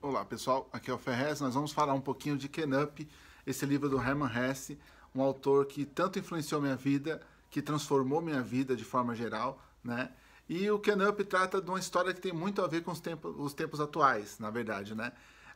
Olá pessoal, aqui é o Ferrez. Nós vamos falar um pouquinho de Kenup, esse livro do Herman Hesse, um autor que tanto influenciou minha vida, que transformou minha vida de forma geral, né? E o Kenup trata de uma história que tem muito a ver com os tempos, os tempos atuais, na verdade, né?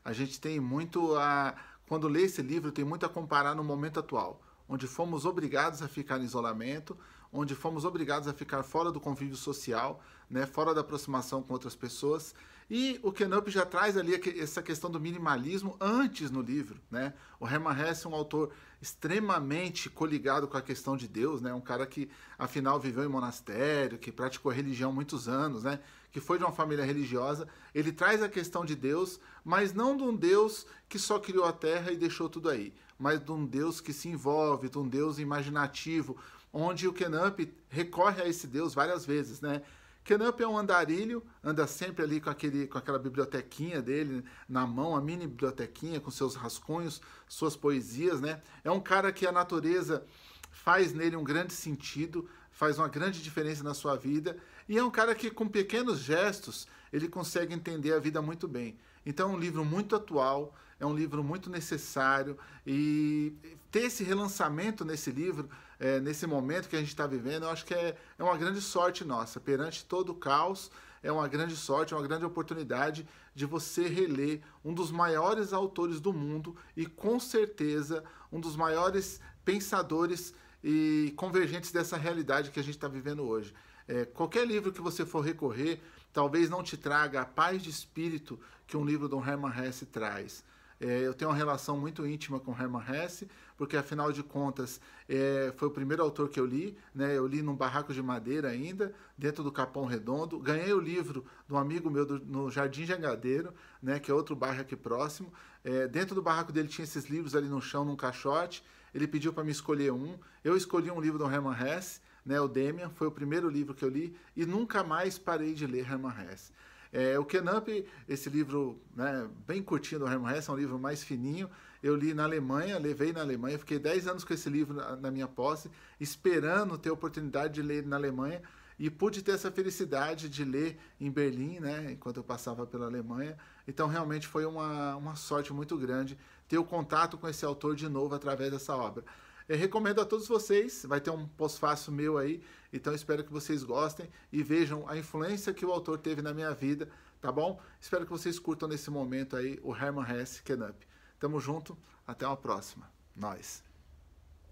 A gente tem muito a quando lê esse livro tem muito a comparar no momento atual, onde fomos obrigados a ficar em isolamento, onde fomos obrigados a ficar fora do convívio social, né, fora da aproximação com outras pessoas. E o Kenup já traz ali essa questão do minimalismo antes no livro. Né? O Hermann Hesse é um autor extremamente coligado com a questão de Deus, né? um cara que, afinal, viveu em monastério, que praticou religião muitos anos, né? que foi de uma família religiosa. Ele traz a questão de Deus, mas não de um Deus que só criou a terra e deixou tudo aí, mas de um Deus que se envolve, de um Deus imaginativo, onde o Kenup recorre a esse Deus várias vezes, né? Kenup é um andarilho, anda sempre ali com, aquele, com aquela bibliotequinha dele na mão, a mini bibliotequinha com seus rascunhos, suas poesias, né? É um cara que a natureza faz nele um grande sentido, faz uma grande diferença na sua vida, e é um cara que com pequenos gestos ele consegue entender a vida muito bem. Então é um livro muito atual, é um livro muito necessário e ter esse relançamento nesse livro, é, nesse momento que a gente está vivendo, eu acho que é, é uma grande sorte nossa. Perante todo o caos, é uma grande sorte, é uma grande oportunidade de você reler um dos maiores autores do mundo e com certeza um dos maiores pensadores e convergentes dessa realidade que a gente está vivendo hoje. É, qualquer livro que você for recorrer, talvez não te traga a paz de espírito que um livro do Hermann Hesse traz. É, eu tenho uma relação muito íntima com Hermann Hesse, porque afinal de contas é, foi o primeiro autor que eu li, né? Eu li num barraco de madeira ainda, dentro do Capão Redondo. Ganhei o livro de um amigo meu do, no Jardim Jangadeiro, né? Que é outro bairro aqui próximo. É, dentro do barraco dele tinha esses livros ali no chão, num caixote. Ele pediu para me escolher um. Eu escolhi um livro do Hermann Hesse né, o Demian, foi o primeiro livro que eu li e nunca mais parei de ler Hermann Hesse. É, o Kenamp, esse livro né, bem curtinho do Hermann Hesse, é um livro mais fininho, eu li na Alemanha, levei na Alemanha, fiquei 10 anos com esse livro na, na minha posse, esperando ter a oportunidade de ler na Alemanha, e pude ter essa felicidade de ler em Berlim, né, enquanto eu passava pela Alemanha. Então, realmente foi uma, uma sorte muito grande ter o contato com esse autor de novo através dessa obra. Eu recomendo a todos vocês, vai ter um pós-fácil meu aí, então espero que vocês gostem e vejam a influência que o autor teve na minha vida, tá bom? Espero que vocês curtam nesse momento aí o Herman Hesse Kenup. Tamo junto, até uma próxima. Nós.